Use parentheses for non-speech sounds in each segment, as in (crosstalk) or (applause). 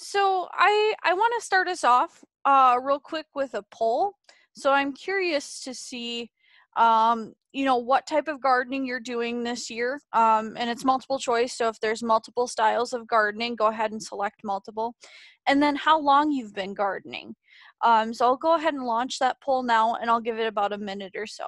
So I I want to start us off uh, real quick with a poll. So I'm curious to see, um, you know, what type of gardening you're doing this year, um, and it's multiple choice. So if there's multiple styles of gardening, go ahead and select multiple, and then how long you've been gardening. Um, so I'll go ahead and launch that poll now, and I'll give it about a minute or so.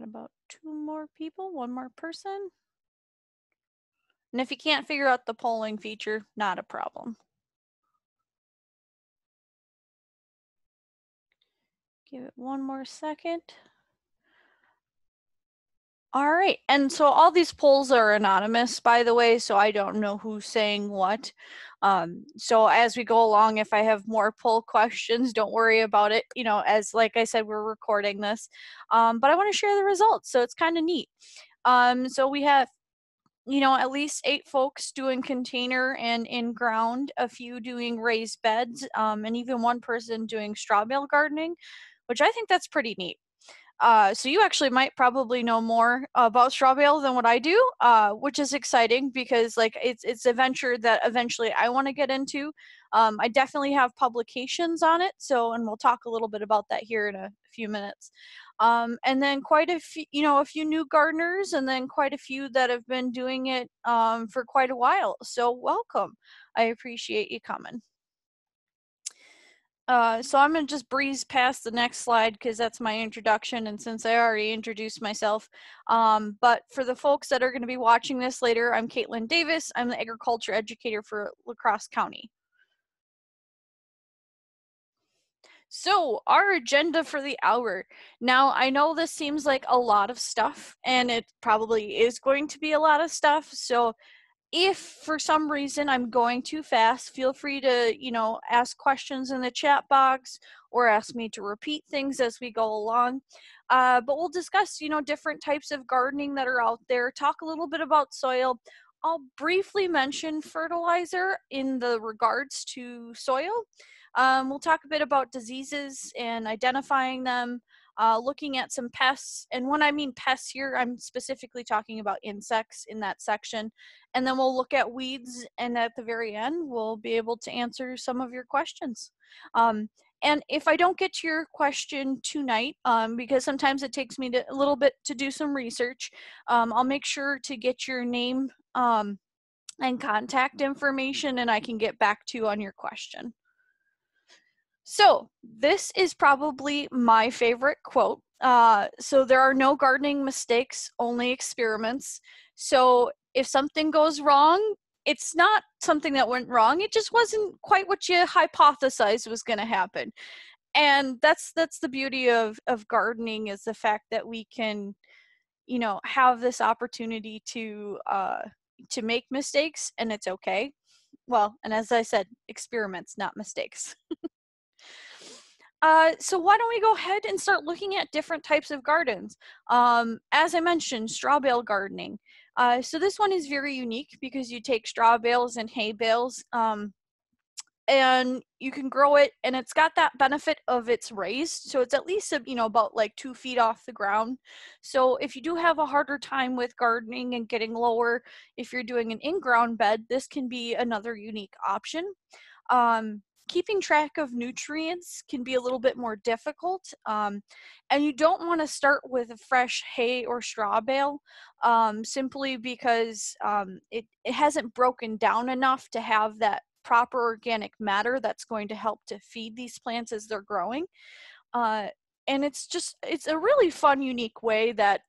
About two more people, one more person. And if you can't figure out the polling feature, not a problem. Give it one more second. All right, and so all these polls are anonymous, by the way, so I don't know who's saying what. Um, so as we go along, if I have more poll questions, don't worry about it. You know, as like I said, we're recording this, um, but I want to share the results, so it's kind of neat. Um, so we have, you know, at least eight folks doing container and in ground, a few doing raised beds, um, and even one person doing straw bale gardening, which I think that's pretty neat. Uh, so you actually might probably know more about straw bale than what I do, uh, which is exciting because like it's it's a venture that eventually I want to get into. Um, I definitely have publications on it, so and we'll talk a little bit about that here in a few minutes. Um, and then quite a few, you know, a few new gardeners, and then quite a few that have been doing it um, for quite a while. So welcome. I appreciate you coming. Uh, so I'm going to just breeze past the next slide because that's my introduction and since I already introduced myself. Um, but for the folks that are going to be watching this later, I'm Kaitlyn Davis. I'm the agriculture educator for La Crosse County. So, our agenda for the hour. Now, I know this seems like a lot of stuff, and it probably is going to be a lot of stuff. So, if for some reason I'm going too fast, feel free to, you know, ask questions in the chat box or ask me to repeat things as we go along. Uh, but we'll discuss, you know, different types of gardening that are out there, talk a little bit about soil. I'll briefly mention fertilizer in the regards to soil. Um, we'll talk a bit about diseases and identifying them uh, looking at some pests. And when I mean pests here, I'm specifically talking about insects in that section. And then we'll look at weeds, and at the very end, we'll be able to answer some of your questions. Um, and if I don't get to your question tonight, um, because sometimes it takes me to, a little bit to do some research, um, I'll make sure to get your name um, and contact information and I can get back to you on your question. So, this is probably my favorite quote. Uh, so, there are no gardening mistakes, only experiments. So, if something goes wrong, it's not something that went wrong. It just wasn't quite what you hypothesized was going to happen. And that's that's the beauty of of gardening is the fact that we can, you know, have this opportunity to uh, to make mistakes, and it's okay. Well, and as I said, experiments, not mistakes. (laughs) Uh, so why don't we go ahead and start looking at different types of gardens? Um, as I mentioned, straw bale gardening. Uh, so this one is very unique because you take straw bales and hay bales um, and you can grow it and it's got that benefit of it's raised so it's at least you know about like two feet off the ground so if you do have a harder time with gardening and getting lower if you're doing an in-ground bed this can be another unique option um, keeping track of nutrients can be a little bit more difficult. Um, and you don't want to start with a fresh hay or straw bale um, simply because um, it, it hasn't broken down enough to have that proper organic matter that's going to help to feed these plants as they're growing. Uh, and it's just, it's a really fun, unique way that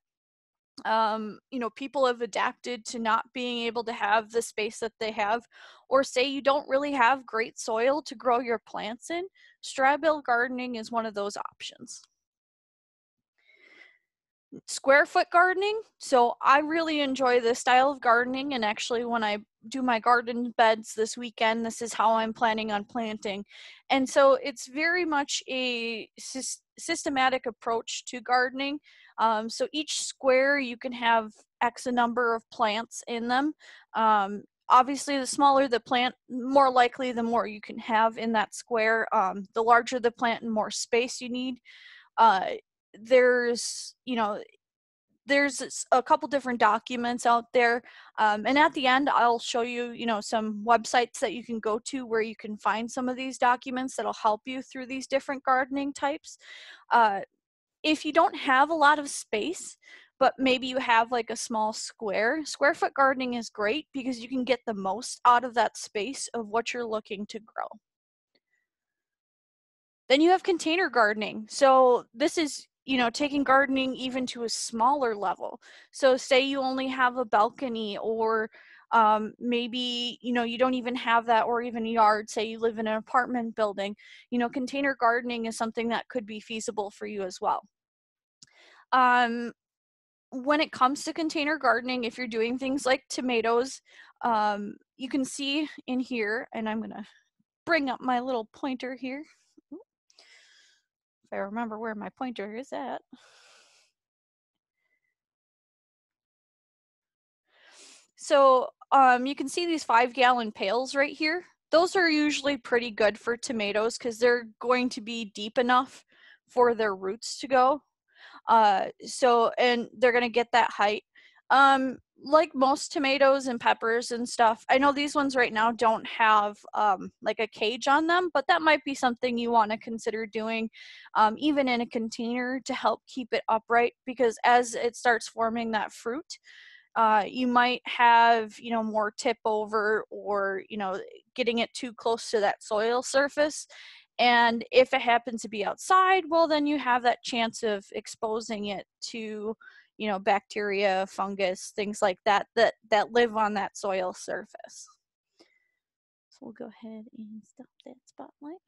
um, you know, people have adapted to not being able to have the space that they have, or say you don't really have great soil to grow your plants in, straw bale gardening is one of those options. square foot gardening. So I really enjoy this style of gardening. And actually, when I do my garden beds this weekend, this is how I'm planning on planting. And so it's very much a sy- systematic approach to gardening. Um, so each square, you can have X number of plants in them. Um, obviously, the smaller the plant, more likely the more you can have in that square. Um, the larger the plant and more space you need. Uh, there's you know there's a couple different documents out there um, and at the end i'll show you you know some websites that you can go to where you can find some of these documents that'll help you through these different gardening types uh, if you don't have a lot of space but maybe you have like a small square square foot gardening is great because you can get the most out of that space of what you're looking to grow. Then you have container gardening. So this is you know taking gardening even to a smaller level. So say you only have a balcony or um, maybe you know you don't even have that or even a yard say you live in an apartment building you know container gardening is something that could be feasible for you as well. Um, when it comes to container gardening if you're doing things like tomatoes um, you can see in here and i'm going to bring up my little pointer here. If I remember where my pointer is at. So um, you can see these five gallon pails right here. Those are usually pretty good for tomatoes because they're going to be deep enough for their roots to go. Uh, so, and they're going to get that height. Um, like most tomatoes and peppers and stuff, I know these ones right now don't have um, like a cage on them, but that might be something you want to consider doing, um, even in a container to help keep it upright. Because as it starts forming that fruit, uh, you might have you know more tip over or you know getting it too close to that soil surface and if it happens to be outside well then you have that chance of exposing it to you know bacteria fungus things like that that that live on that soil surface. So we'll go ahead and stop that spotlight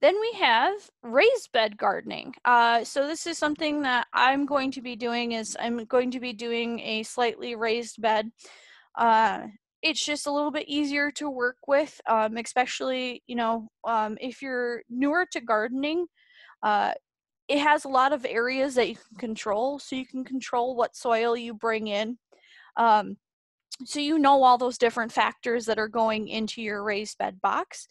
then we have raised bed gardening. Uh, so this is something that I'm going to be doing is I'm going to be doing a slightly raised bed. Uh, it's just a little bit easier to work with, um, especially, you know, um, if you're newer to gardening, uh, it has a lot of areas that you can control. So you can control what soil you bring in. Um, so you know all those different factors that are going into your raised bed box.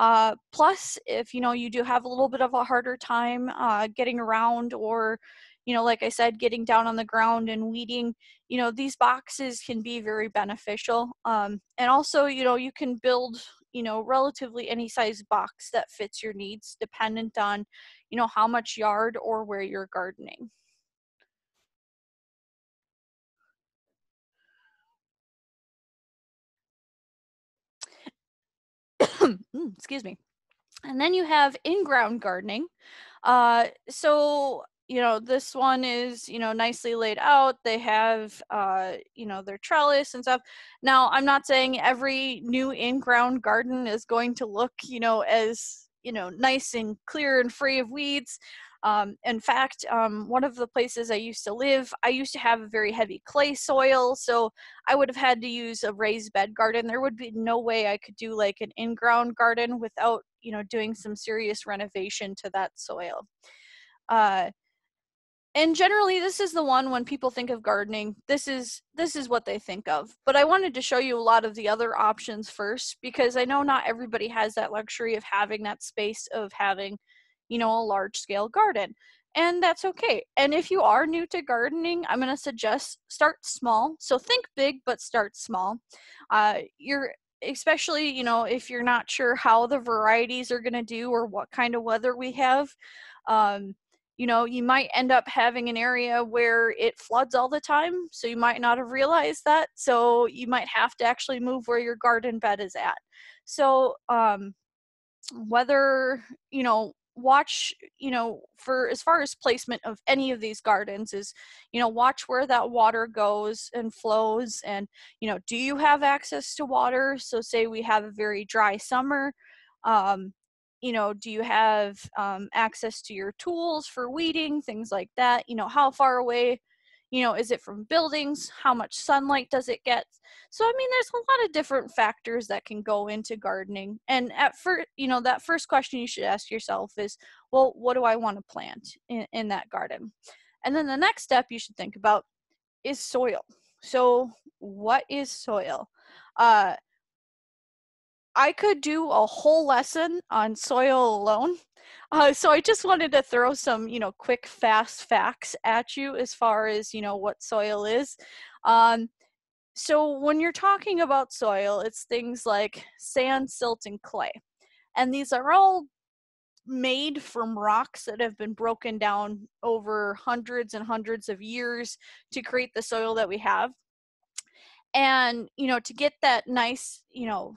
Uh, plus, if you know you do have a little bit of a harder time uh, getting around, or you know, like I said, getting down on the ground and weeding, you know, these boxes can be very beneficial. Um, and also, you know, you can build you know relatively any size box that fits your needs dependent on you know how much yard or where you're gardening (coughs) excuse me. And then you have in-ground gardening. Uh, so you know this one is you know nicely laid out. They have uh you know their trellis and stuff. Now i'm not saying every new in-ground garden is going to look you know as you know nice and clear and free of weeds um, in fact um, one of the places i used to live i used to have a very heavy clay soil so i would have had to use a raised bed garden. There would be no way i could do like an in-ground garden without you know doing some serious renovation to that soil. Uh, and generally this is the one when people think of gardening this is this is what they think of. But i wanted to show you a lot of the other options first because i know not everybody has that luxury of having that space of having you know a large scale garden and that's okay and if you are new to gardening i'm going to suggest start small so think big but start small uh, you're especially you know if you're not sure how the varieties are going to do or what kind of weather we have um, you know, you might end up having an area where it floods all the time. So you might not have realized that. So you might have to actually move where your garden bed is at. So, um, whether, you know, watch you know for as far as placement of any of these gardens is you know watch where that water goes and flows and you know do you have access to water? So say we have a very dry summer um you know do you have um, access to your tools for weeding things like that? You know how far away you know is it from buildings? How much sunlight does it get? So i mean there's a lot of different factors that can go into gardening. And at first you know that first question you should ask yourself is well what do i want to plant in, in that garden? And then the next step you should think about is soil. So what is soil? Uh I could do a whole lesson on soil alone. Uh, so I just wanted to throw some, you know, quick, fast facts at you as far as, you know, what soil is. Um, so when you're talking about soil, it's things like sand, silt, and clay. And these are all made from rocks that have been broken down over hundreds and hundreds of years to create the soil that we have. And, you know, to get that nice, you know,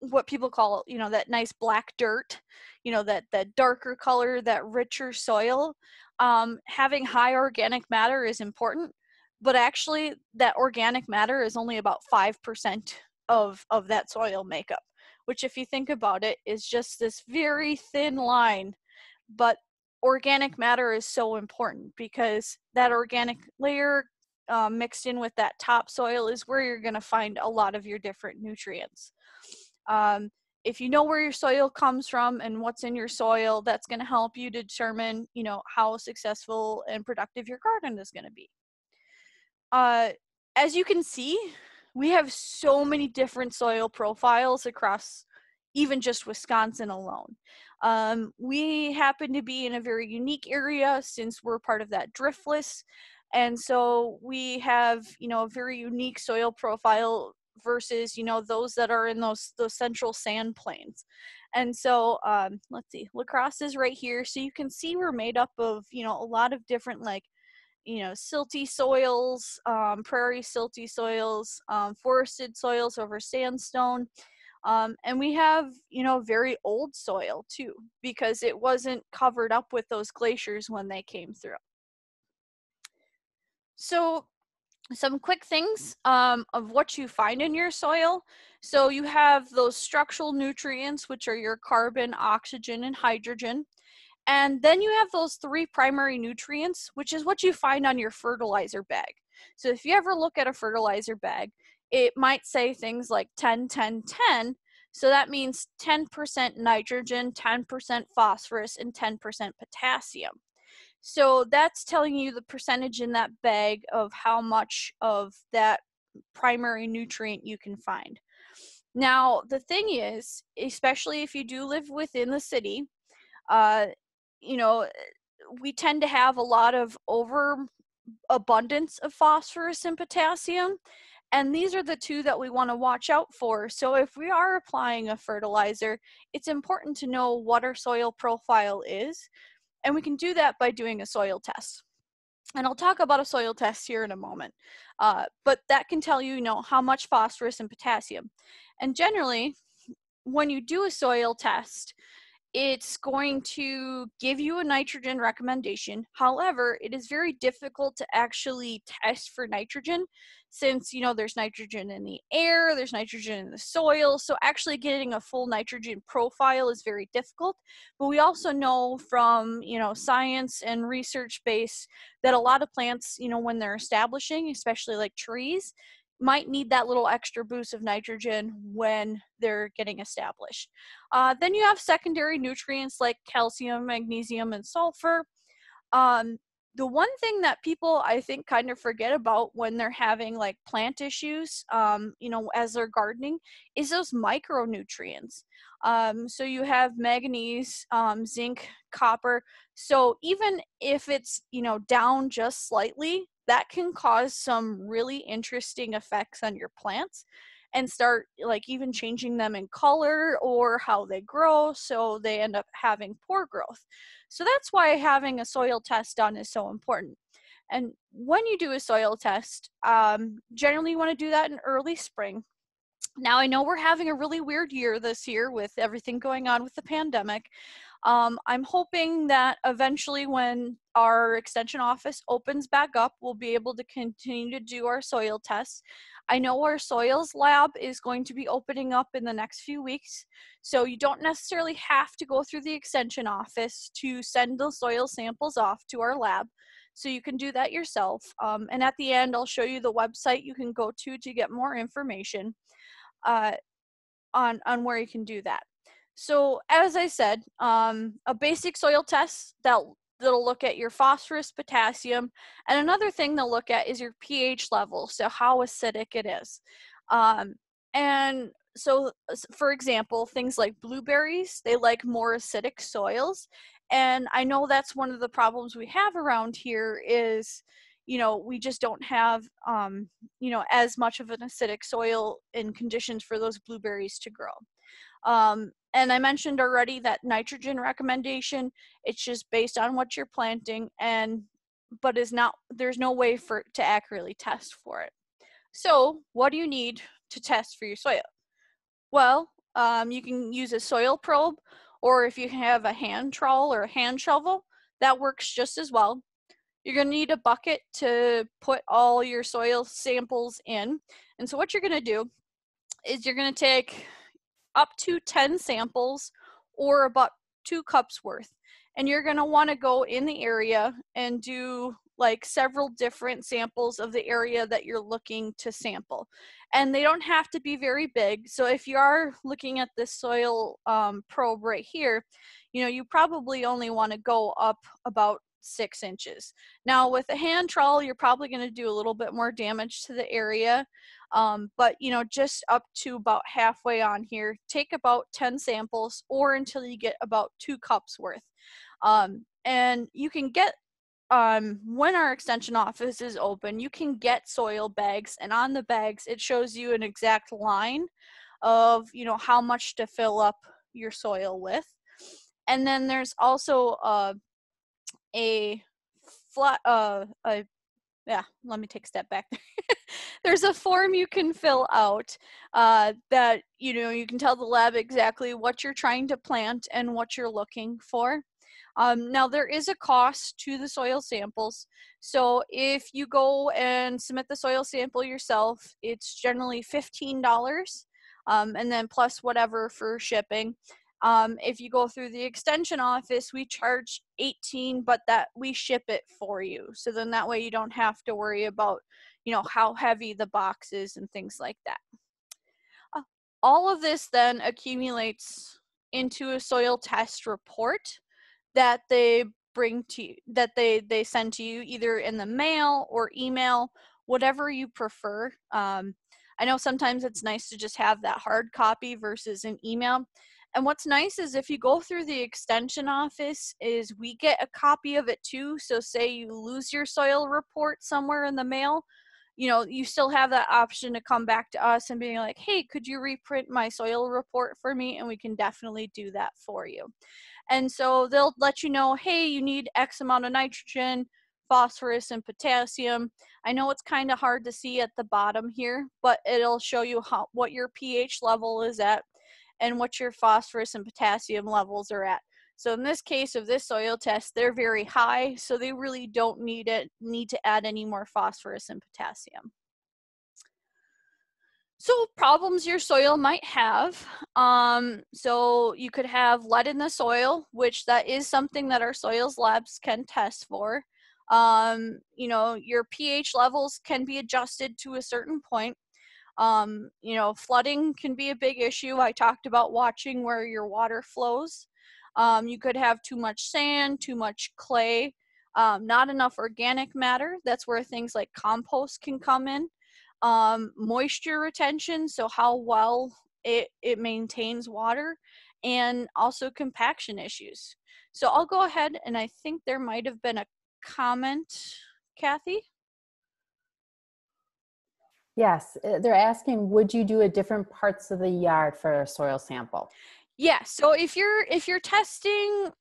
what people call you know that nice black dirt you know that that darker color that richer soil um, having high organic matter is important but actually that organic matter is only about 5% of of that soil makeup which if you think about it is just this very thin line but organic matter is so important because that organic layer uh, mixed in with that topsoil is where you're going to find a lot of your different nutrients um, if you know where your soil comes from and what's in your soil, that's going to help you determine, you know, how successful and productive your garden is going to be. Uh, as you can see, we have so many different soil profiles across even just Wisconsin alone. Um, we happen to be in a very unique area since we're part of that driftless. And so we have, you know, a very unique soil profile versus you know those that are in those those central sand plains. And so um, let's see La Crosse is right here. So you can see we're made up of you know a lot of different like you know silty soils um, prairie silty soils um, forested soils over sandstone. Um, and we have you know very old soil too because it wasn't covered up with those glaciers when they came through. So some quick things um, of what you find in your soil. So you have those structural nutrients, which are your carbon, oxygen, and hydrogen. And then you have those three primary nutrients, which is what you find on your fertilizer bag. So if you ever look at a fertilizer bag, it might say things like 10, 10, 10. So that means 10% nitrogen, 10% phosphorus, and 10% potassium. So that's telling you the percentage in that bag of how much of that primary nutrient you can find. Now, the thing is, especially if you do live within the city, uh, you know, we tend to have a lot of over abundance of phosphorus and potassium. And these are the two that we want to watch out for. So, if we are applying a fertilizer, it's important to know what our soil profile is and we can do that by doing a soil test. And I'll talk about a soil test here in a moment. Uh, but that can tell you, you know, how much phosphorus and potassium. And generally, when you do a soil test, it's going to give you a nitrogen recommendation. However, it is very difficult to actually test for nitrogen since, you know, there's nitrogen in the air, there's nitrogen in the soil. So actually getting a full nitrogen profile is very difficult. But we also know from, you know, science and research base that a lot of plants, you know, when they're establishing, especially like trees, might need that little extra boost of nitrogen when they're getting established. Uh, then you have secondary nutrients like calcium, magnesium, and sulfur. Um, the one thing that people I think kind of forget about when they're having like plant issues, um, you know, as they're gardening, is those micronutrients. Um, so you have manganese, um, zinc, copper. So even if it's you know down just slightly, that can cause some really interesting effects on your plants and start like even changing them in color or how they grow so they end up having poor growth so that's why having a soil test done is so important and when you do a soil test um, generally you want to do that in early spring Now, I know we're having a really weird year this year with everything going on with the pandemic. Um, I'm hoping that eventually, when our extension office opens back up, we'll be able to continue to do our soil tests. I know our soils lab is going to be opening up in the next few weeks, so you don't necessarily have to go through the extension office to send the soil samples off to our lab. So you can do that yourself. Um, and at the end, I'll show you the website you can go to to get more information uh, on, on where you can do that. So as I said, um, a basic soil test that that'll look at your phosphorus, potassium, and another thing they'll look at is your pH level, so how acidic it is. Um, and so, for example, things like blueberries, they like more acidic soils. And I know that's one of the problems we have around here is, you know, we just don't have, um, you know, as much of an acidic soil in conditions for those blueberries to grow. Um, and I mentioned already that nitrogen recommendation, it's just based on what you're planting and but is not there's no way for to accurately test for it. So, what do you need to test for your soil? Well, um, you can use a soil probe, or if you have a hand trowel or a hand shovel, that works just as well. You're going to need a bucket to put all your soil samples in. And so, what you're going to do is you're going to take up to 10 samples or about two cups worth. And you're going to want to go in the area and do like several different samples of the area that you're looking to sample. And they don't have to be very big. So if you are looking at this soil um, probe right here, you know, you probably only want to go up about six inches. Now with a hand trowel, you're probably going to do a little bit more damage to the area. Um, but you know, just up to about halfway on here, take about 10 samples or until you get about two cups worth. Um, and you can get um, when our extension office is open, you can get soil bags, and on the bags, it shows you an exact line of you know how much to fill up your soil with. And then there's also uh, a flat uh, a yeah let me take a step back. (laughs) There's a form you can fill out uh, that you know you can tell the lab exactly what you're trying to plant and what you're looking for. Um, now there is a cost to the soil samples. So if you go and submit the soil sample yourself it's generally $15 um, and then plus whatever for shipping um, if you go through the extension office, we charge 18, but that we ship it for you. So then that way you don't have to worry about, you know, how heavy the box is and things like that. Uh, all of this then accumulates into a soil test report that they bring to you, that they, they send to you either in the mail or email, whatever you prefer. Um, I know sometimes it's nice to just have that hard copy versus an email and what's nice is if you go through the extension office is we get a copy of it too. So say you lose your soil report somewhere in the mail, you know, you still have that option to come back to us and being like, "Hey, could you reprint my soil report for me?" and we can definitely do that for you. And so they'll let you know, "Hey, you need X amount of nitrogen, phosphorus and potassium. I know it's kind of hard to see at the bottom here, but it'll show you how what your pH level is at and what your phosphorus and potassium levels are at. So in this case of this soil test, they're very high, so they really don't need it need to add any more phosphorus and potassium. So problems your soil might have. Um, so you could have lead in the soil, which that is something that our soils labs can test for. Um, you know, your pH levels can be adjusted to a certain point. Um, you know, flooding can be a big issue. I talked about watching where your water flows. Um, you could have too much sand, too much clay, um, not enough organic matter. That's where things like compost can come in. Um, moisture retention, so how well it, it maintains water, and also compaction issues. So I'll go ahead and I think there might have been a comment, Kathy. Yes, uh, they're asking, would you do a different parts of the yard for a soil sample? Yeah, so if you're if you're testing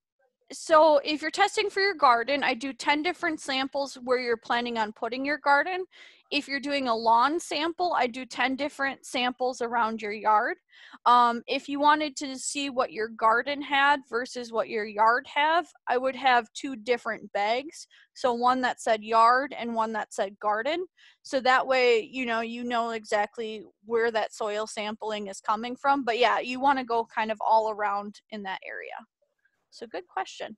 so if you're testing for your garden, I do 10 different samples where you're planning on putting your garden. If you're doing a lawn sample, I do 10 different samples around your yard. Um, if you wanted to see what your garden had versus what your yard have, I would have two different bags. So one that said yard and one that said garden. So that way, you know, you know exactly where that soil sampling is coming from. But yeah, you want to go kind of all around in that area. So good question.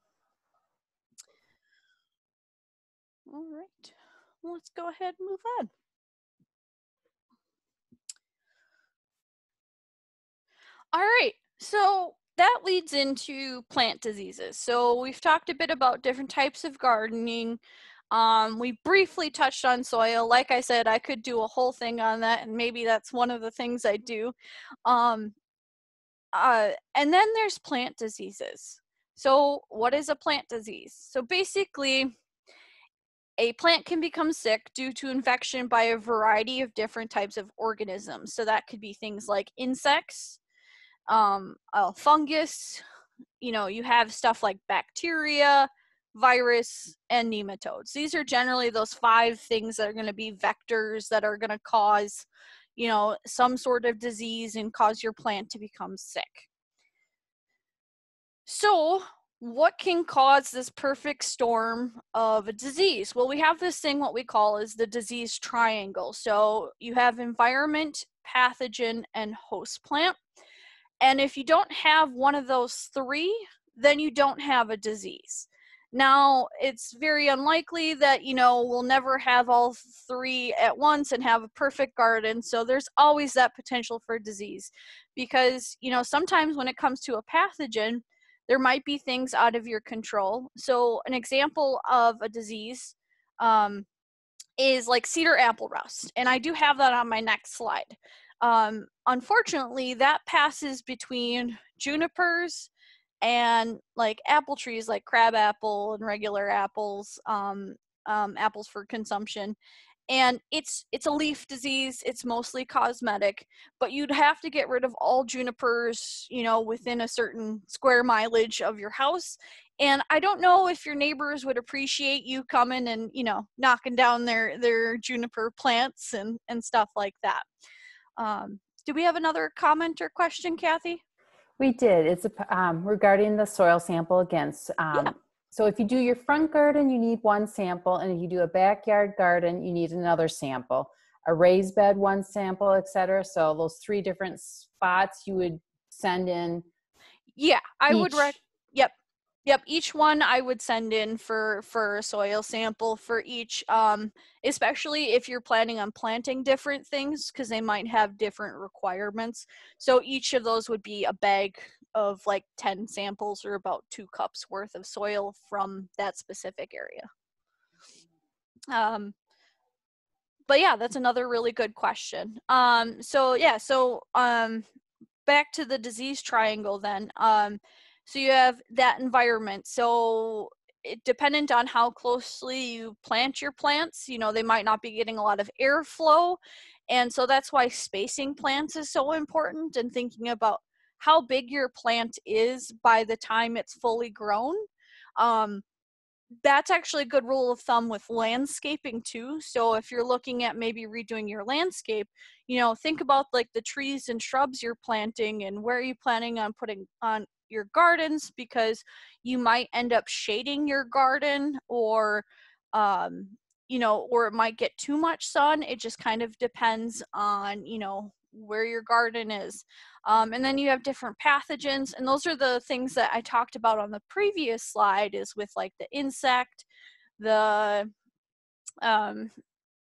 All right, let's go ahead and move on. All right, so that leads into plant diseases. So we've talked a bit about different types of gardening. Um, we briefly touched on soil. Like I said, I could do a whole thing on that, and maybe that's one of the things I do. Um, uh, and then there's plant diseases. So, what is a plant disease? So, basically, a plant can become sick due to infection by a variety of different types of organisms. So, that could be things like insects, um, uh, fungus, you know, you have stuff like bacteria, virus, and nematodes. These are generally those five things that are going to be vectors that are going to cause, you know, some sort of disease and cause your plant to become sick. So, what can cause this perfect storm of a disease? Well, we have this thing what we call is the disease triangle. So, you have environment, pathogen, and host plant. And if you don't have one of those three, then you don't have a disease. Now, it's very unlikely that, you know, we'll never have all three at once and have a perfect garden. So there's always that potential for disease because, you know, sometimes when it comes to a pathogen, there might be things out of your control. So, an example of a disease um, is like cedar apple rust, and I do have that on my next slide. Um, unfortunately, that passes between junipers and like apple trees like crab apple and regular apples, um, um, apples for consumption and it's it's a leaf disease it's mostly cosmetic but you'd have to get rid of all junipers you know within a certain square mileage of your house and i don't know if your neighbors would appreciate you coming and you know knocking down their their juniper plants and and stuff like that. Um, do we have another comment or question kathy? We did. It's a, um, regarding the soil sample against um, yeah. So if you do your front garden, you need one sample, and if you do a backyard garden, you need another sample. A raised bed, one sample, etc. So those three different spots you would send in. Yeah, I each. would rec. Yep, yep. Each one I would send in for for a soil sample for each, um, especially if you're planning on planting different things because they might have different requirements. So each of those would be a bag of like 10 samples or about two cups worth of soil from that specific area. Um, but yeah, that's another really good question. Um, so yeah, so um, back to the disease triangle then. Um, so you have that environment. So it, dependent on how closely you plant your plants, you know, they might not be getting a lot of airflow. And so that's why spacing plants is so important and thinking about how big your plant is by the time it's fully grown. Um, that's actually a good rule of thumb with landscaping too. So if you're looking at maybe redoing your landscape, you know, think about like the trees and shrubs you're planting and where are you planning on putting on your gardens because you might end up shading your garden or um you know or it might get too much sun it just kind of depends on you know where your garden is. Um, and then you have different pathogens, and those are the things that I talked about on the previous slide is with like the insect, the um,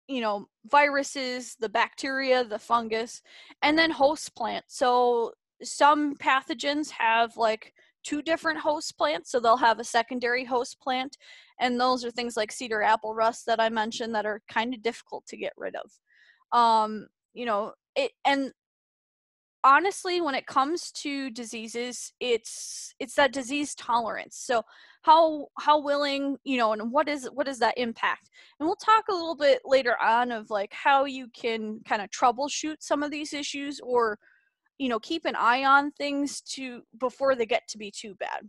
you know, viruses, the bacteria, the fungus, and then host plants. So some pathogens have like two different host plants, so they'll have a secondary host plant, and those are things like cedar apple rust that I mentioned that are kind of difficult to get rid of. Um, you know, it and honestly when it comes to diseases it's it's that disease tolerance. So how how willing you know and what is what is that impact? And we'll talk a little bit later on of like how you can kind of troubleshoot some of these issues or you know keep an eye on things to before they get to be too bad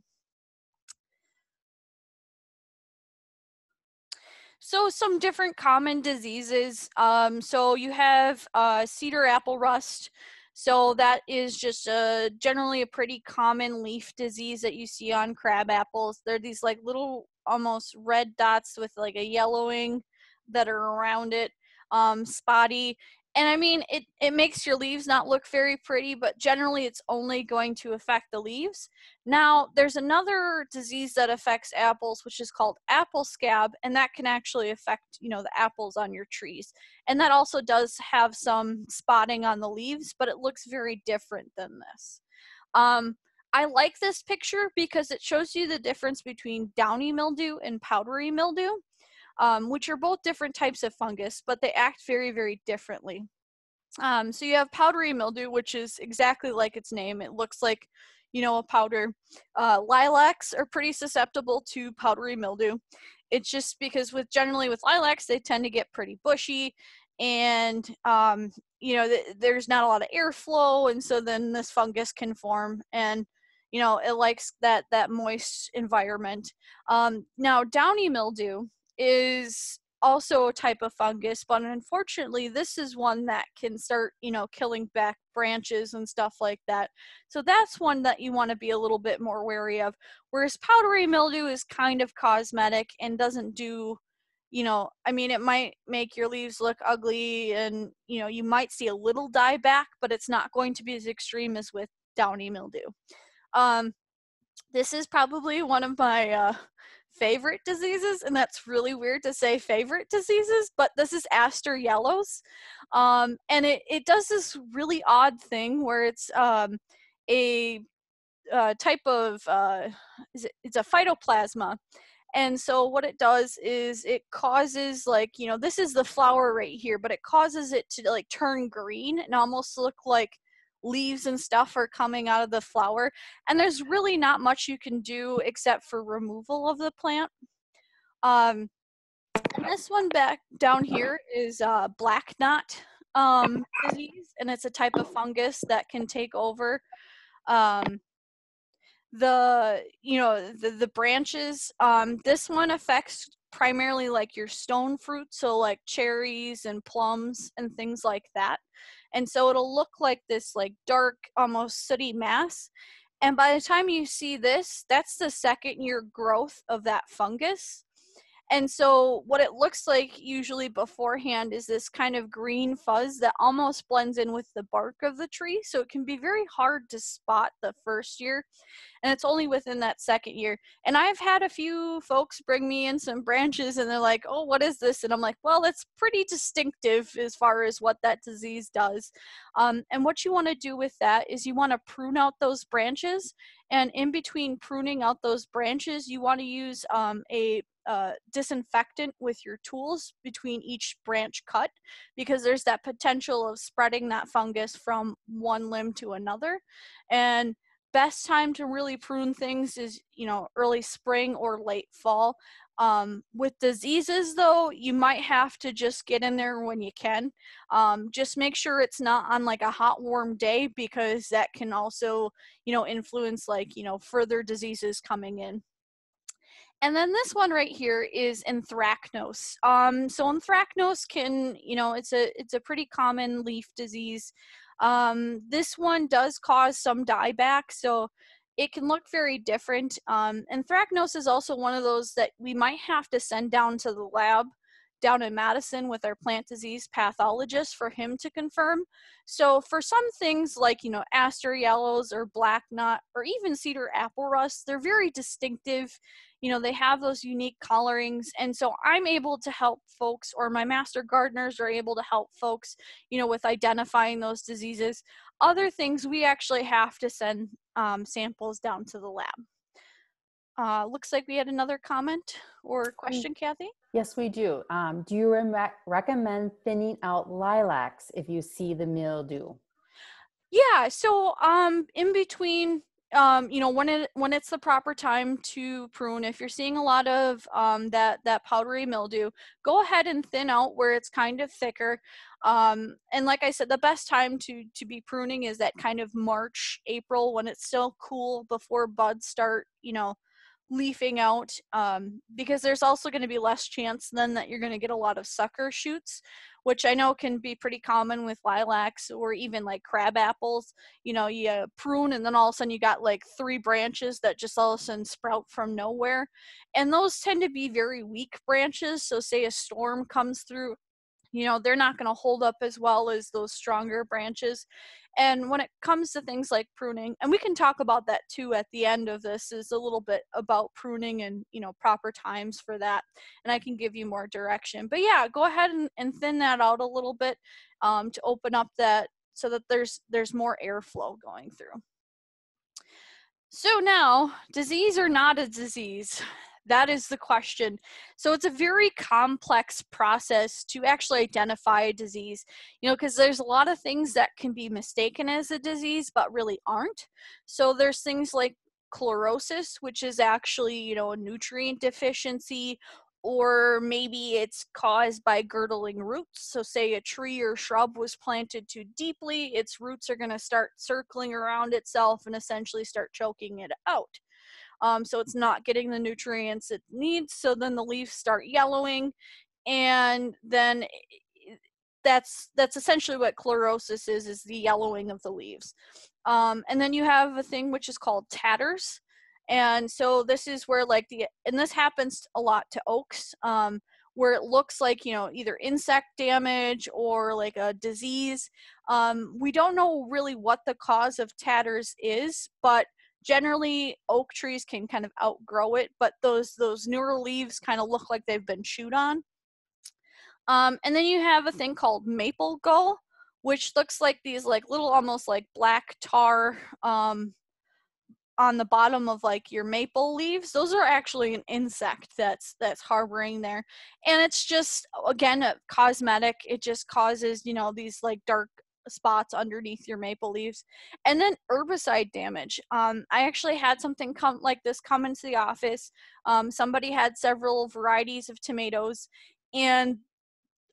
So some different common diseases. Um, so you have uh, cedar apple rust. So that is just a generally a pretty common leaf disease that you see on crab apples. They're these like little almost red dots with like a yellowing that are around it. Um, spotty and I mean it it makes your leaves not look very pretty, but generally it's only going to affect the leaves. Now, there's another disease that affects apples which is called apple scab and that can actually affect, you know, the apples on your trees. And that also does have some spotting on the leaves, but it looks very different than this. Um, I like this picture because it shows you the difference between downy mildew and powdery mildew um, which are both different types of fungus, but they act very, very differently. Um, so you have powdery mildew, which is exactly like its name. It looks like, you know, a powder. Uh, lilacs are pretty susceptible to powdery mildew. It's just because with generally with lilacs, they tend to get pretty bushy and um, you know th- there's not a lot of airflow and so then this fungus can form and you know it likes that that moist environment um, now downy mildew is also a type of fungus, but unfortunately, this is one that can start, you know, killing back branches and stuff like that. So that's one that you want to be a little bit more wary of. Whereas powdery mildew is kind of cosmetic and doesn't do, you know, I mean, it might make your leaves look ugly and, you know, you might see a little dieback, but it's not going to be as extreme as with downy mildew. Um, this is probably one of my uh, favorite diseases, and that's really weird to say favorite diseases, but this is aster yellows. Um, and it, it does this really odd thing where it's um, a uh, type of, uh, it, it's a phytoplasma. And so what it does is it causes like, you know, this is the flower right here, but it causes it to like turn green and almost look like leaves and stuff are coming out of the flower and there's really not much you can do except for removal of the plant. Um and this one back down here is uh black knot um disease and it's a type of fungus that can take over um the you know the the branches. Um this one affects primarily like your stone fruit so like cherries and plums and things like that and so it'll look like this like dark almost sooty mass and by the time you see this that's the second year growth of that fungus and so what it looks like usually beforehand is this kind of green fuzz that almost blends in with the bark of the tree so it can be very hard to spot the first year and it's only within that second year. And I've had a few folks bring me in some branches and they're like, oh, what is this? And I'm like, well, it's pretty distinctive as far as what that disease does. Um, and what you want to do with that is you want to prune out those branches. And in between pruning out those branches, you want to use um, a uh, disinfectant with your tools between each branch cut because there's that potential of spreading that fungus from one limb to another. And best time to really prune things is you know early spring or late fall. Um, with diseases though you might have to just get in there when you can. Um, just make sure it's not on like a hot warm day because that can also you know influence like you know further diseases coming in and then this one right here is anthracnose. Um, so anthracnose can, you know, it's a it's a pretty common leaf disease. Um, this one does cause some dieback, so it can look very different. Um, anthracnose is also one of those that we might have to send down to the lab down in Madison with our plant disease pathologist for him to confirm. So for some things like, you know, aster yellows or black knot or even cedar apple rust, they're very distinctive. You know, they have those unique colorings. And so I'm able to help folks or my master gardeners are able to help folks, you know, with identifying those diseases. Other things we actually have to send um, samples down to the lab. Uh, looks like we had another comment or question, Kathy. Yes, we do. Um, do you re- recommend thinning out lilacs if you see the mildew? Yeah. So, um, in between, um, you know, when it when it's the proper time to prune, if you're seeing a lot of um, that that powdery mildew, go ahead and thin out where it's kind of thicker. Um, and like I said, the best time to to be pruning is that kind of March, April when it's still cool before buds start, you know, leafing out um, because there's also going to be less chance then that you're going to get a lot of sucker shoots which i know can be pretty common with lilacs or even like crab apples. You know you prune and then all of a sudden you got like three branches that just all of a sudden sprout from nowhere. And those tend to be very weak branches so say a storm comes through you know they're not going to hold up as well as those stronger branches. And when it comes to things like pruning and we can talk about that too at the end of this is a little bit about pruning and you know proper times for that and i can give you more direction. But yeah go ahead and, and thin that out a little bit um, to open up that so that there's there's more airflow going through. So now disease or not a disease that is the question. So it's a very complex process to actually identify a disease, you know, because there's a lot of things that can be mistaken as a disease but really aren't. So there's things like chlorosis, which is actually, you know, a nutrient deficiency or maybe it's caused by girdling roots. So, say a tree or shrub was planted too deeply, its roots are going to start circling around itself and essentially start choking it out um, so it's not getting the nutrients it needs so then the leaves start yellowing and then that's that's essentially what chlorosis is is the yellowing of the leaves. Um, and then you have a thing which is called tatters and so this is where like the and this happens a lot to oaks um, where it looks like you know either insect damage or like a disease. Um, we don't know really what the cause of tatters is but generally oak trees can kind of outgrow it but those those newer leaves kind of look like they've been chewed on. Um, and then you have a thing called maple gall which looks like these like little almost like black tar um, on the bottom of like your maple leaves. Those are actually an insect that's that's harboring there. And it's just again a cosmetic. It just causes you know these like dark spots underneath your maple leaves. And then herbicide damage. Um, i actually had something come like this come into the office. Um, somebody had several varieties of tomatoes and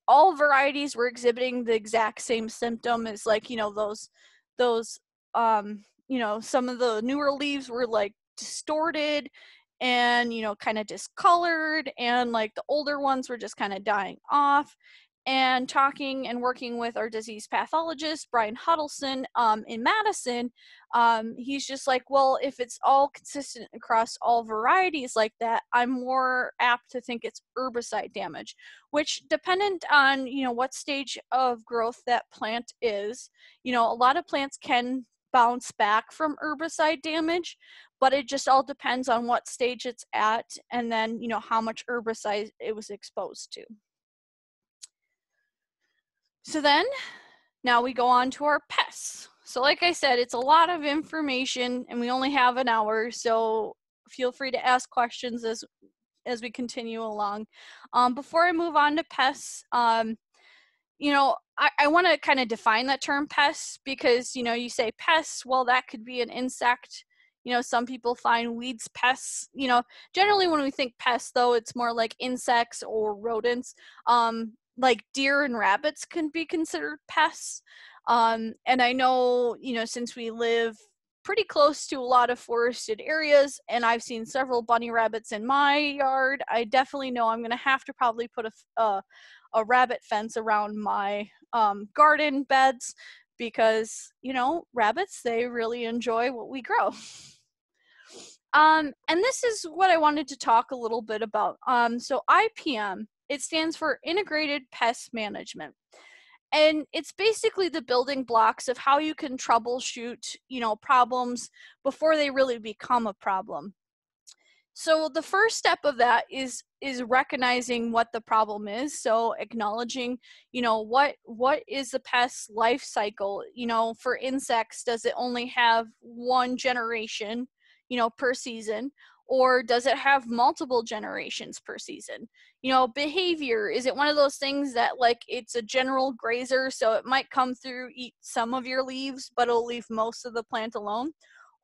all varieties were exhibiting the exact same symptom as like you know those those um you know some of the newer leaves were like distorted and you know kind of discolored and like the older ones were just kind of dying off and talking and working with our disease pathologist, Brian Hudelson, um, in Madison, um, he's just like, well, if it's all consistent across all varieties like that, I'm more apt to think it's herbicide damage, which dependent on, you know, what stage of growth that plant is, you know, a lot of plants can bounce back from herbicide damage, but it just all depends on what stage it's at and then, you know, how much herbicide it was exposed to. So then, now we go on to our pests. So like I said, it's a lot of information and we only have an hour, so feel free to ask questions as as we continue along. Um, before I move on to pests, um, you know, I, I want to kind of define that term pests because, you know, you say pests, well, that could be an insect. You know, some people find weeds pests. You know, generally when we think pests, though, it's more like insects or rodents. Um, like deer and rabbits can be considered pests. Um, and I know, you know, since we live pretty close to a lot of forested areas and I've seen several bunny rabbits in my yard, I definitely know I'm going to have to probably put a, uh, a rabbit fence around my um, garden beds because, you know, rabbits, they really enjoy what we grow. (laughs) Um, and this is what I wanted to talk a little bit about. Um, so IPM it stands for Integrated Pest Management. And it's basically the building blocks of how you can troubleshoot, you know, problems before they really become a problem. So the first step of that is is recognizing what the problem is. So acknowledging, you know, what what is the pest life cycle? You know, for insects, does it only have one generation, you know, per season? Or does it have multiple generations per season? You know behavior is it one of those things that like it's a general grazer so it might come through eat some of your leaves but it'll leave most of the plant alone?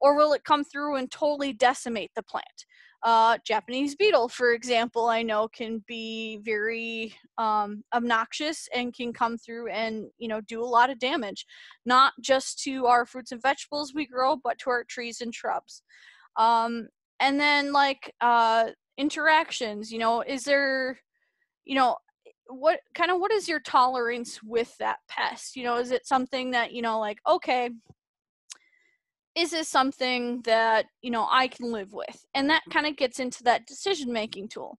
Or will it come through and totally decimate the plant? Uh, japanese beetle for example i know can be very um, obnoxious and can come through and you know do a lot of damage not just to our fruits and vegetables we grow but to our trees and shrubs. Um, and then like uh interactions you know is there you know what kind of what is your tolerance with that pest? You know is it something that you know like okay is this something that you know i can live with? And that kind of gets into that decision making tool.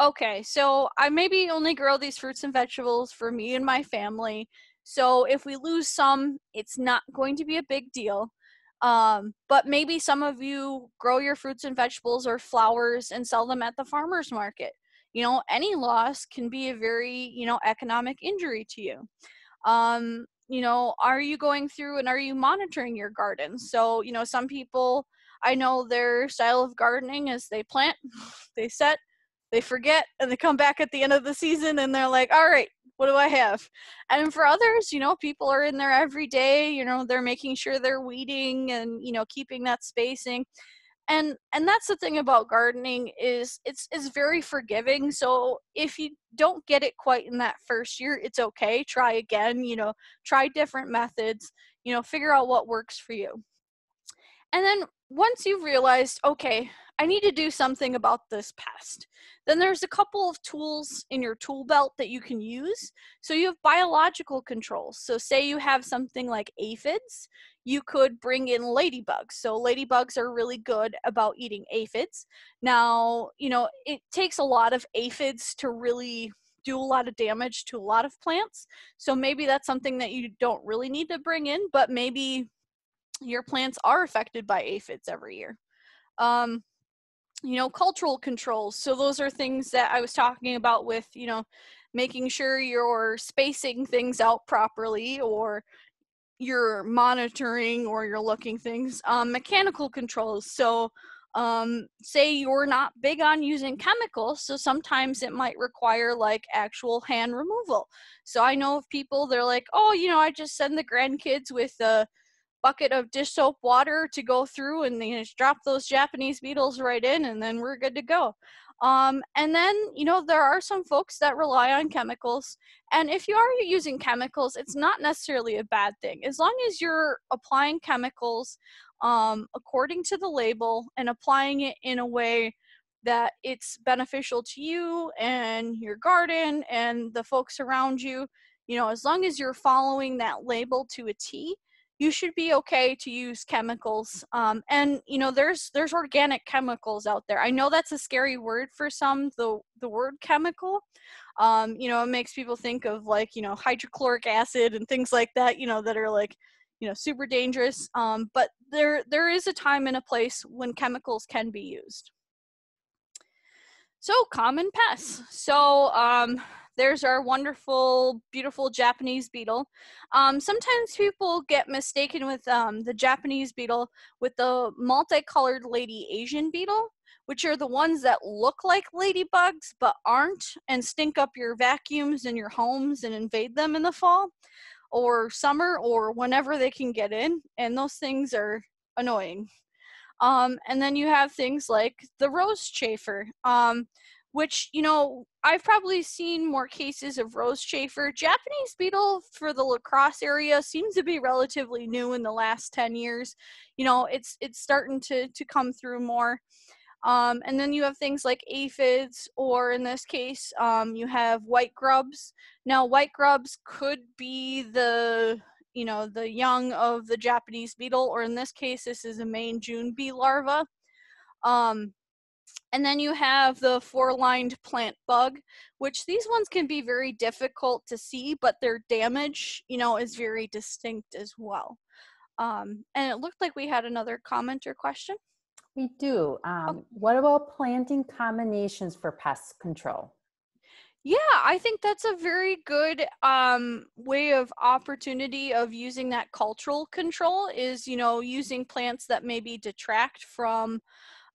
Okay so i maybe only grow these fruits and vegetables for me and my family so if we lose some it's not going to be a big deal um, but maybe some of you grow your fruits and vegetables or flowers and sell them at the farmers market. You know any loss can be a very you know economic injury to you. Um, you know are you going through and are you monitoring your garden? So you know some people i know their style of gardening is they plant (laughs) they set they forget and they come back at the end of the season and they're like all right what do i have? And for others you know people are in there every day you know they're making sure they're weeding and you know keeping that spacing. And and that's the thing about gardening is it's it's very forgiving. So if you don't get it quite in that first year it's okay try again you know try different methods you know figure out what works for you. And then once you've realized okay I need to do something about this pest. Then there's a couple of tools in your tool belt that you can use. So you have biological controls. So say you have something like aphids, you could bring in ladybugs. So ladybugs are really good about eating aphids. Now, you know, it takes a lot of aphids to really do a lot of damage to a lot of plants. So maybe that's something that you don't really need to bring in, but maybe your plants are affected by aphids every year. Um, you know cultural controls. So those are things that i was talking about with you know making sure you're spacing things out properly or you're monitoring or you're looking things um, mechanical controls. So um, say you're not big on using chemicals so sometimes it might require like actual hand removal. So i know of people they're like oh you know i just send the grandkids with a bucket of dish soap water to go through and you just drop those Japanese beetles right in and then we're good to go. Um, and then, you know, there are some folks that rely on chemicals. And if you are using chemicals, it's not necessarily a bad thing. As long as you're applying chemicals um, according to the label and applying it in a way that it's beneficial to you and your garden and the folks around you, you know, as long as you're following that label to a T, you should be okay to use chemicals um, and you know there's there's organic chemicals out there. I know that's a scary word for some the the word chemical um, you know it makes people think of like you know hydrochloric acid and things like that you know that are like you know super dangerous um, but there there is a time and a place when chemicals can be used. So common pests. So um, there's our wonderful, beautiful Japanese beetle. Um, sometimes people get mistaken with um, the Japanese beetle with the multicolored lady Asian beetle, which are the ones that look like ladybugs but aren't and stink up your vacuums in your homes and invade them in the fall or summer or whenever they can get in. And those things are annoying. Um, and then you have things like the rose chafer. Um, which you know i've probably seen more cases of rose chafer. Japanese beetle for the La Crosse area seems to be relatively new in the last 10 years. You know it's it's starting to to come through more. Um, and then you have things like aphids or in this case um, you have white grubs. Now white grubs could be the you know the young of the japanese beetle or in this case this is a May June beetle larva. Um, and then you have the four-lined plant bug, which these ones can be very difficult to see, but their damage, you know, is very distinct as well. Um, and it looked like we had another comment or question. We do. Um, oh. What about planting combinations for pest control? Yeah, I think that's a very good um, way of opportunity of using that cultural control is, you know, using plants that maybe detract from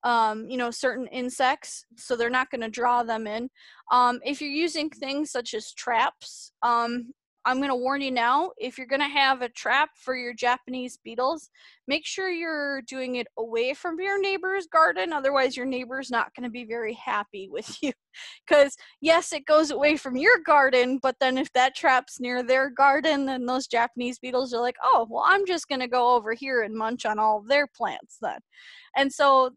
um, you know, certain insects, so they're not going to draw them in. Um, if you're using things such as traps, um, I'm going to warn you now if you're going to have a trap for your Japanese beetles, make sure you're doing it away from your neighbor's garden. Otherwise, your neighbor's not going to be very happy (laughs) with you. Because, yes, it goes away from your garden, but then if that trap's near their garden, then those Japanese beetles are like, oh, well, I'm just going to go over here and munch on all their plants then. And so,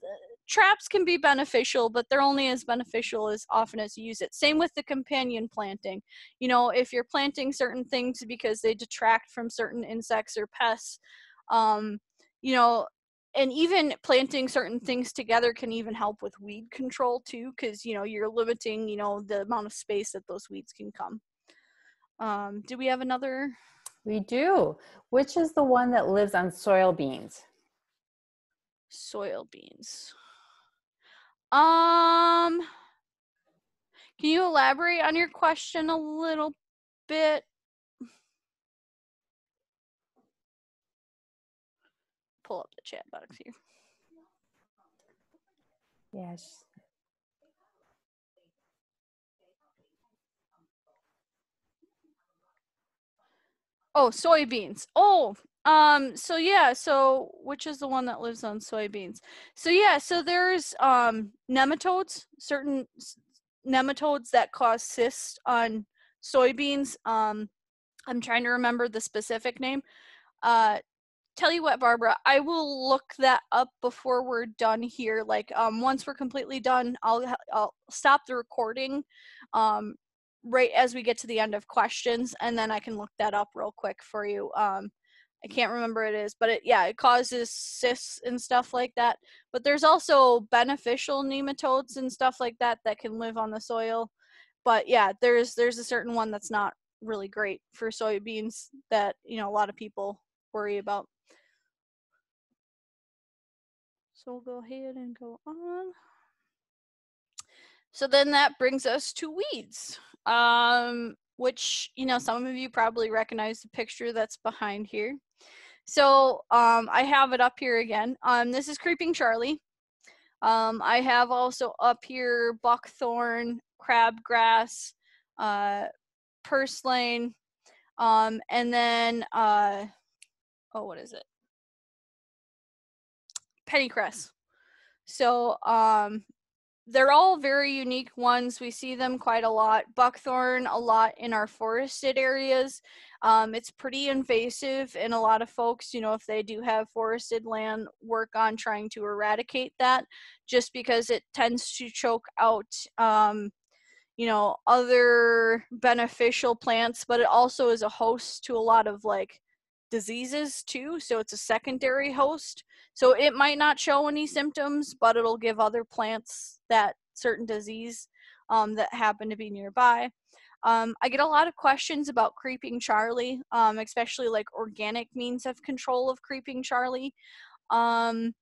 traps can be beneficial, but they're only as beneficial as often as you use it. Same with the companion planting. You know, if you're planting certain things because they detract from certain insects or pests, um, you know, and even planting certain things together can even help with weed control too, because you know you're limiting, you know, the amount of space that those weeds can come. Um, do we have another? We do. Which is the one that lives on soil beans? Soil beans. Um, can you elaborate on your question a little bit? Pull up the chat box here. Yes. Oh, soybeans. Oh, um, so yeah, so which is the one that lives on soybeans? So yeah, so there's um nematodes, certain nematodes that cause cysts on soybeans. Um, I'm trying to remember the specific name. Uh, tell you what, Barbara, I will look that up before we're done here. Like, um, once we're completely done, I'll I'll stop the recording, um, right as we get to the end of questions, and then I can look that up real quick for you. Um, I can't remember it is, but it yeah, it causes cysts and stuff like that. But there's also beneficial nematodes and stuff like that that can live on the soil. But yeah, there's there's a certain one that's not really great for soybeans that you know a lot of people worry about. So we'll go ahead and go on. So then that brings us to weeds. Um, which you know some of you probably recognize the picture that's behind here. So um, I have it up here again. Um, this is Creeping Charlie. Um, I have also up here buckthorn, crabgrass, uh, purslane, um, and then uh, oh, what is it? Pennycress. So um, they're all very unique ones. We see them quite a lot. Buckthorn a lot in our forested areas. Um, it's pretty invasive, and a lot of folks, you know, if they do have forested land, work on trying to eradicate that, just because it tends to choke out, um, you know, other beneficial plants. But it also is a host to a lot of like diseases too. So it's a secondary host. So it might not show any symptoms, but it'll give other plants that certain disease um, that happen to be nearby. Um, I get a lot of questions about creeping Charlie, um, especially like organic means of control of creeping Charlie. Um,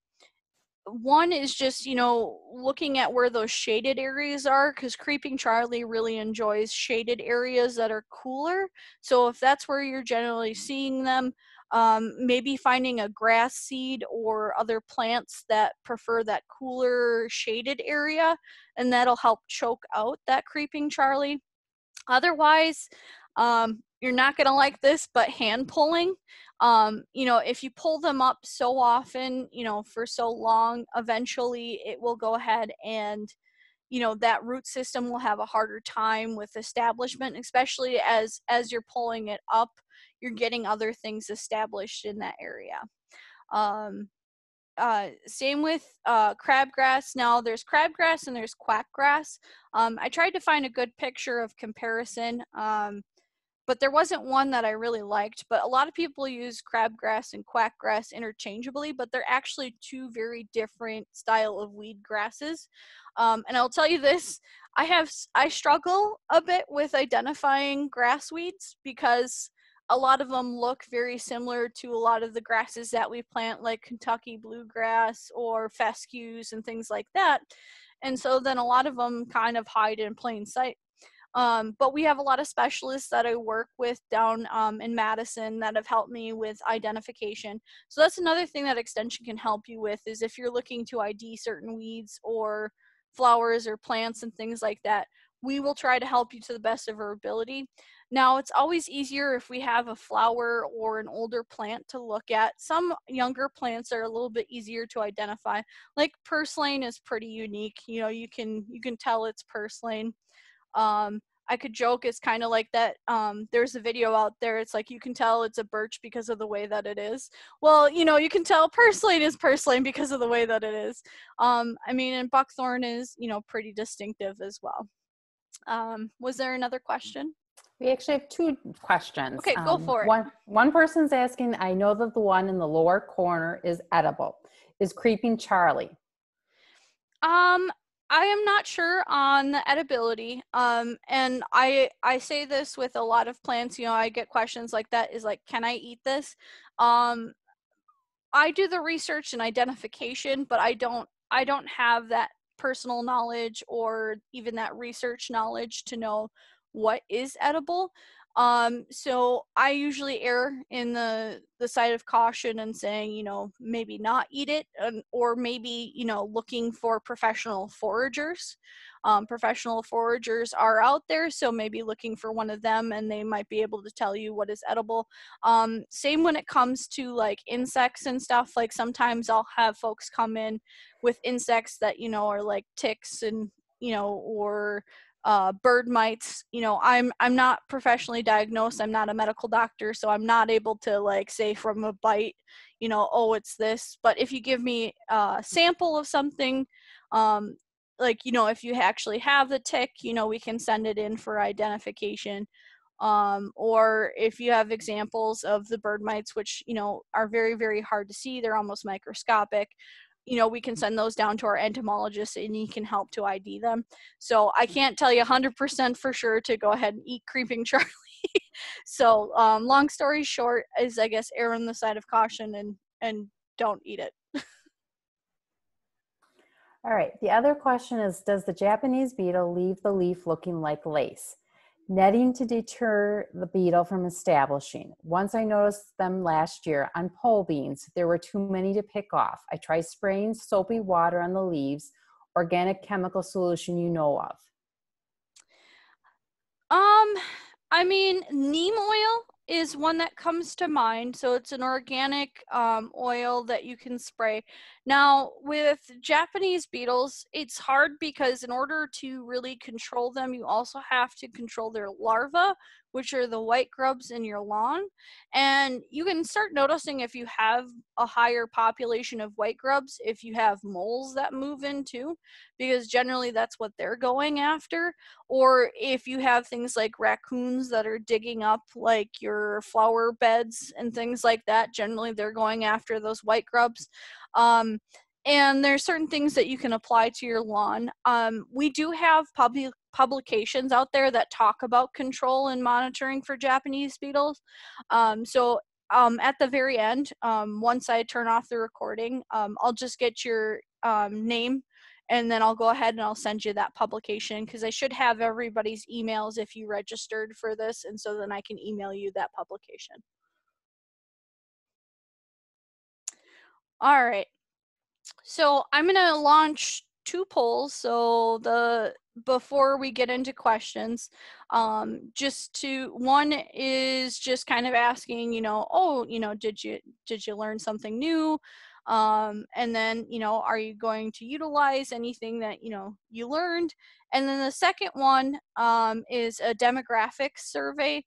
one is just you know looking at where those shaded areas are because creeping charlie really enjoys shaded areas that are cooler so if that's where you're generally seeing them um, maybe finding a grass seed or other plants that prefer that cooler shaded area and that'll help choke out that creeping charlie. Otherwise um, you're not going to like this but hand pulling um, you know if you pull them up so often you know for so long eventually it will go ahead and you know that root system will have a harder time with establishment especially as as you're pulling it up you're getting other things established in that area. Um, uh, same with uh, crabgrass. Now there's crabgrass and there's quackgrass. Um, I tried to find a good picture of comparison, um, but there wasn't one that I really liked. But a lot of people use crabgrass and quackgrass interchangeably, but they're actually two very different style of weed grasses. Um, and I'll tell you this: I have I struggle a bit with identifying grass weeds because a lot of them look very similar to a lot of the grasses that we plant, like Kentucky bluegrass or fescues and things like that. And so then a lot of them kind of hide in plain sight. Um, but we have a lot of specialists that I work with down um, in Madison that have helped me with identification. So that's another thing that Extension can help you with is if you're looking to ID certain weeds or flowers or plants and things like that, we will try to help you to the best of our ability. Now, it's always easier if we have a flower or an older plant to look at. Some younger plants are a little bit easier to identify. Like purslane is pretty unique. You know, you can you can tell it's purslane. Um, I could joke it's kind of like that. Um, there's a video out there. It's like you can tell it's a birch because of the way that it is. Well, you know, you can tell purslane is purslane because of the way that it is. Um, I mean, and buckthorn is you know pretty distinctive as well. Um, was there another question? We actually have two questions. Okay, go Um, for it. One, one person's asking, I know that the one in the lower corner is edible. Is Creeping Charlie? Um, I am not sure on the edibility. Um, and I I say this with a lot of plants. You know, I get questions like that. Is like, can I eat this? Um, I do the research and identification, but I don't I don't have that personal knowledge or even that research knowledge to know what is edible. Um, so I usually err in the the side of caution and saying, you know, maybe not eat it, and, or maybe you know, looking for professional foragers. Um, professional foragers are out there, so maybe looking for one of them, and they might be able to tell you what is edible. Um, same when it comes to like insects and stuff. Like sometimes I'll have folks come in with insects that you know are like ticks and you know or uh, bird mites you know i'm i'm not professionally diagnosed i'm not a medical doctor so i'm not able to like say from a bite you know oh it's this but if you give me a sample of something um, like you know if you actually have the tick you know we can send it in for identification um, or if you have examples of the bird mites which you know are very very hard to see they're almost microscopic you know we can send those down to our entomologist and he can help to id them so i can't tell you 100% for sure to go ahead and eat creeping (laughs) charlie so um, long story short is i guess err on the side of caution and and don't eat it All right. The other question is Does the Japanese beetle leave the leaf looking like lace? Netting to deter the beetle from establishing. Once I noticed them last year on pole beans, there were too many to pick off. I tried spraying soapy water on the leaves, organic chemical solution you know of. Um, I mean, neem oil is one that comes to mind. So it's an organic um, oil that you can spray. Now, with Japanese beetles, it's hard because in order to really control them, you also have to control their larvae, which are the white grubs in your lawn. And you can start noticing if you have a higher population of white grubs, if you have moles that move in too, because generally that's what they're going after. Or if you have things like raccoons that are digging up like your flower beds and things like that, generally they're going after those white grubs. Um, and are certain things that you can apply to your lawn. Um, we do have public publications out there that talk about control and monitoring for Japanese beetles. Um, so um, at the very end, um, once I turn off the recording, um, I'll just get your um, name and then I'll go ahead and I'll send you that publication because I should have everybody's emails if you registered for this, and so then I can email you that publication. All right. So I'm gonna launch two polls. So the before we get into questions, um, just to one is just kind of asking, you know, oh, you know, did you did you learn something new? Um, and then, you know, are you going to utilize anything that you know you learned? And then the second one um, is a demographic survey.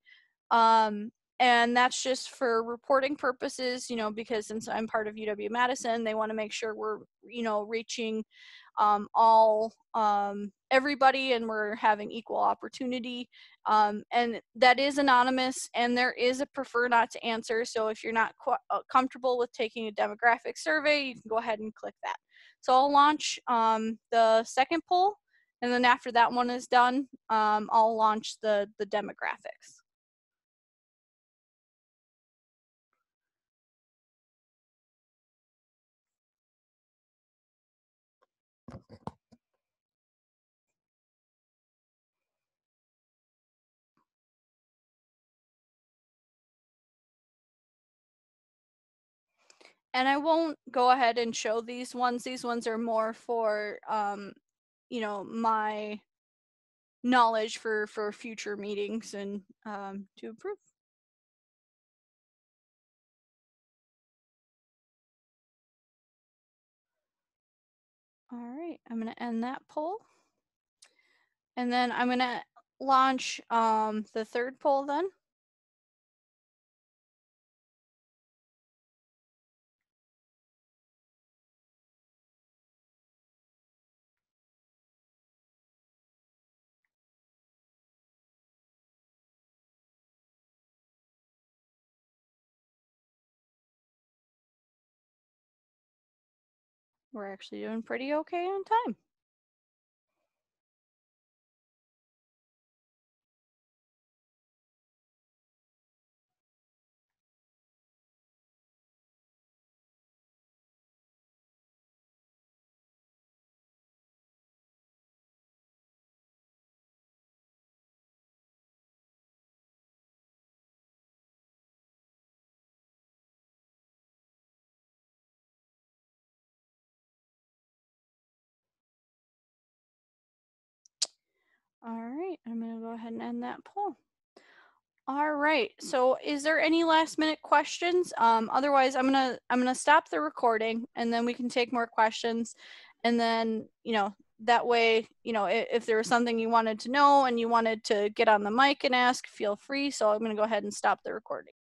Um, and that's just for reporting purposes you know because since i'm part of uw madison they want to make sure we're you know reaching um, all um, everybody and we're having equal opportunity. Um, and that is anonymous and there is a prefer not to answer. So if you're not qu- uh, comfortable with taking a demographic survey you can go ahead and click that. So i'll launch um, the second poll and then after that one is done um, i'll launch the the demographics and I won't go ahead and show these ones. These ones are more for, um, you know, my knowledge for for future meetings and um, to improve. All right, I'm gonna end that poll. And then I'm gonna launch um, the third poll then. We're actually doing pretty okay on time. All right, I'm gonna go ahead and end that poll. All right, so is there any last minute questions? Um, otherwise, I'm gonna I'm gonna stop the recording and then we can take more questions, and then you know that way you know if, if there was something you wanted to know and you wanted to get on the mic and ask, feel free. So I'm gonna go ahead and stop the recording.